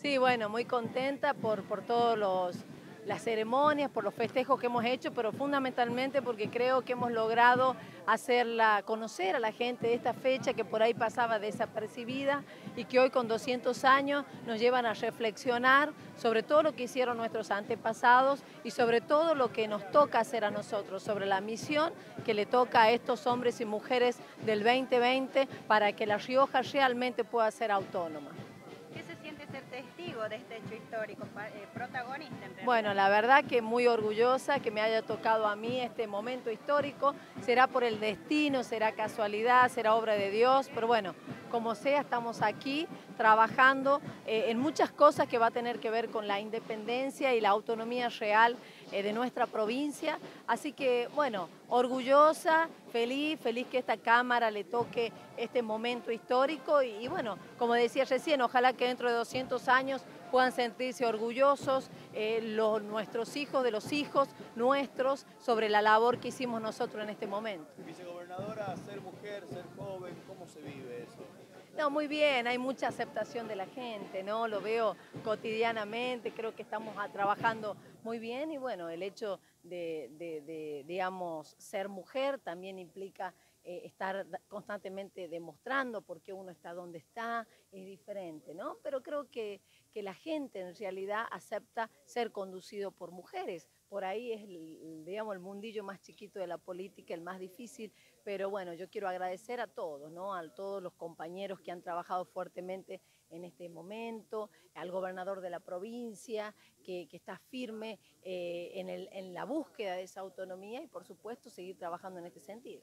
Sí, bueno, muy contenta por, por todos los las ceremonias, por los festejos que hemos hecho, pero fundamentalmente porque creo que hemos logrado hacerla conocer a la gente de esta fecha que por ahí pasaba desapercibida y que hoy con 200 años nos llevan a reflexionar sobre todo lo que hicieron nuestros antepasados y sobre todo lo que nos toca hacer a nosotros, sobre la misión que le toca a estos hombres y mujeres del 2020 para que La Rioja realmente pueda ser autónoma testigo de este hecho histórico, eh, protagonista Bueno, la verdad que muy orgullosa que me haya tocado a mí este momento histórico. Será por el destino, será casualidad, será obra de Dios, pero bueno, como sea, estamos aquí trabajando eh, en muchas cosas que va a tener que ver con la independencia y la autonomía real eh, de nuestra provincia. Así que, bueno, orgullosa, feliz, feliz que esta Cámara le toque este momento histórico y, bueno, como decía recién, ojalá que dentro de 200 años puedan sentirse orgullosos eh, los, nuestros hijos, de los hijos nuestros, sobre la labor que hicimos nosotros en este momento. Vicegobernadora, ser mujer, ser joven, ¿cómo se vive eso? No, muy bien, hay mucha aceptación de la gente, ¿no? Lo veo cotidianamente, creo que estamos trabajando muy bien y bueno, el hecho de, digamos, ser mujer también implica eh, estar constantemente demostrando por qué uno está donde está, es diferente, ¿no? Pero creo que, que la gente en realidad acepta ser conducido por mujeres. Por ahí es, el, digamos, el mundillo más chiquito de la política, el más difícil, pero bueno, yo quiero agradecer a todos, ¿no? A todos los compañeros que han trabajado fuertemente en este momento, al gobernador de la provincia, que, está firme eh, en, en la búsqueda de esa autonomía y por supuesto seguir trabajando en este sentido.